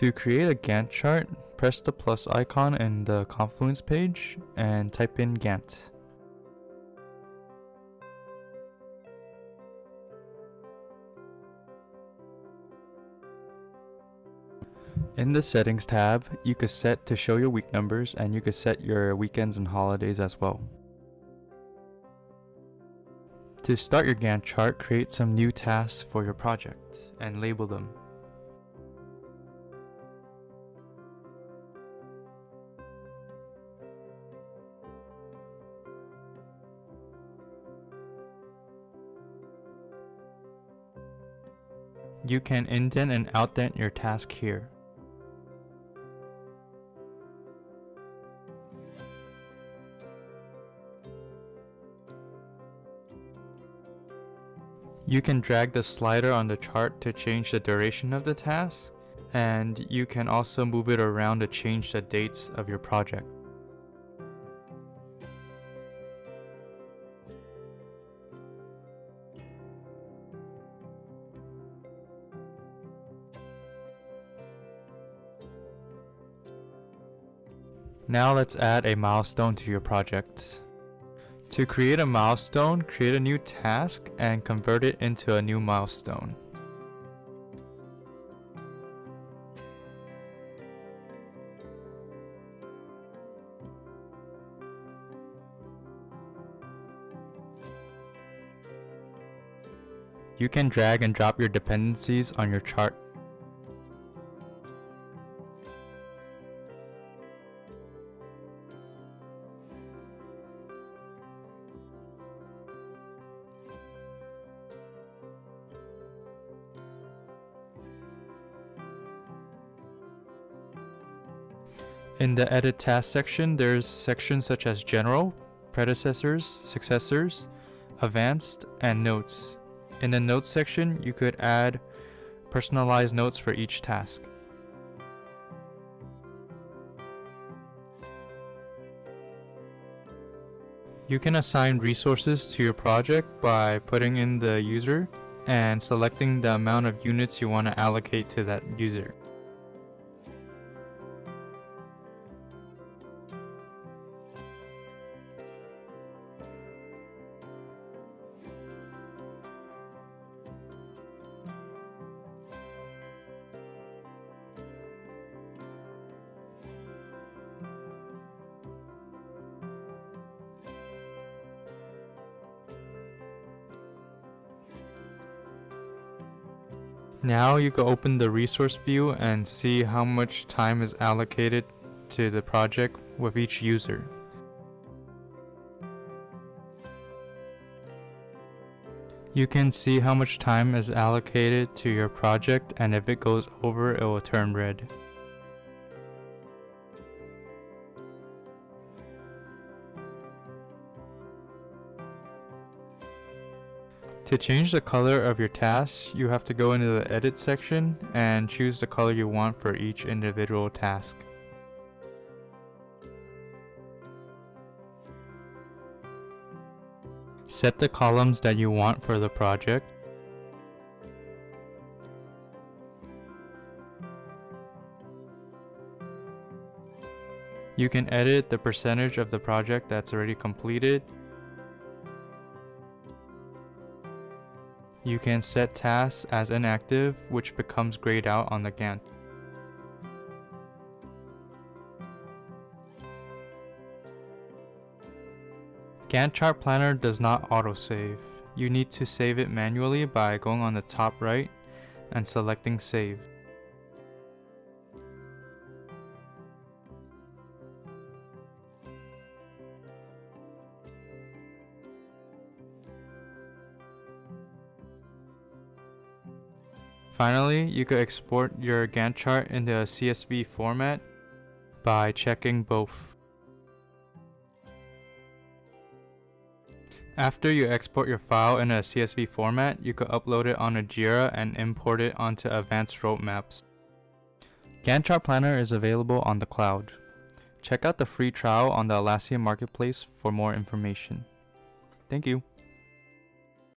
To create a Gantt chart, press the plus icon in the Confluence page and type in Gantt. In the settings tab, you could set to show your week numbers and you could set your weekends and holidays as well. To start your Gantt chart, create some new tasks for your project and label them. You can indent and outdent your task here. You can drag the slider on the chart to change the duration of the task, and you can also move it around to change the dates of your project. Now let's add a milestone to your project. To create a milestone, create a new task and convert it into a new milestone. You can drag and drop your dependencies on your chart In the edit task section, there's sections such as general, predecessors, successors, advanced, and notes. In the notes section, you could add personalized notes for each task. You can assign resources to your project by putting in the user and selecting the amount of units you want to allocate to that user. Now you can open the resource view and see how much time is allocated to the project with each user. You can see how much time is allocated to your project and if it goes over it will turn red. To change the color of your tasks, you have to go into the edit section and choose the color you want for each individual task. Set the columns that you want for the project. You can edit the percentage of the project that's already completed You can set tasks as inactive, which becomes grayed out on the Gantt. Gantt Chart Planner does not autosave. You need to save it manually by going on the top right and selecting Save. Finally, you could export your Gantt chart into a CSV format by checking both. After you export your file in a CSV format, you could upload it onto Jira and import it onto Advanced Roadmaps. Gantt Chart Planner is available on the cloud. Check out the free trial on the Atlassian Marketplace for more information. Thank you.